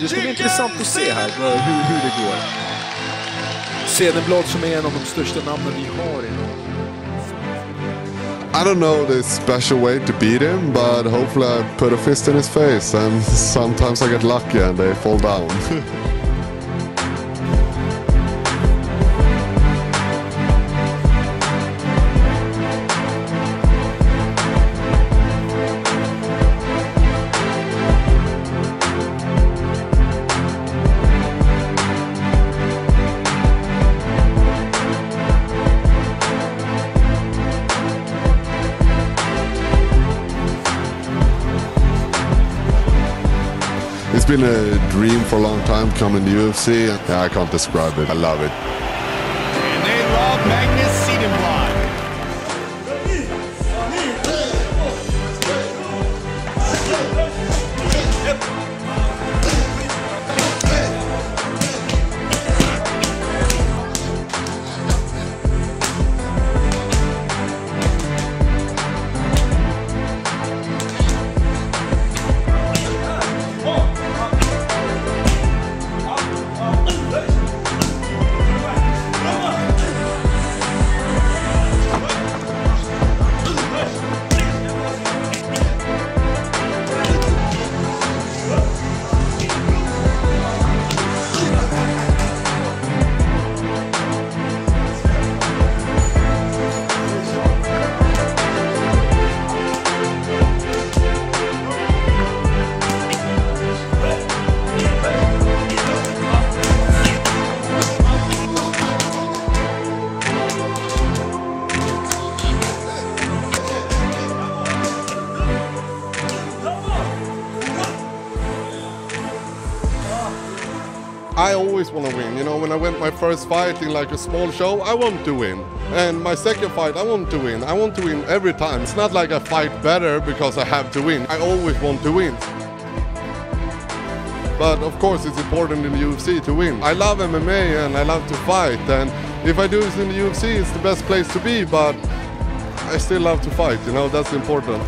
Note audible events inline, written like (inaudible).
Det ska bli intressant att se här hur, hur det går. Cederblad som är en av de största namnen vi har idag. I don't know the special way to beat him, but hopefully I put a fist in his face and sometimes I get lucky and they fall down. (laughs) It's been a dream for a long time coming to UFC. I can't describe it. I love it. And they love Magnus I always want to win. You know, when I went my first fight in like a small show, I want to win. And my second fight, I want to win. I want to win every time. It's not like I fight better because I have to win. I always want to win. But of course, it's important in the UFC to win. I love MMA and I love to fight. And if I do this in the UFC, it's the best place to be. But I still love to fight. You know, that's important.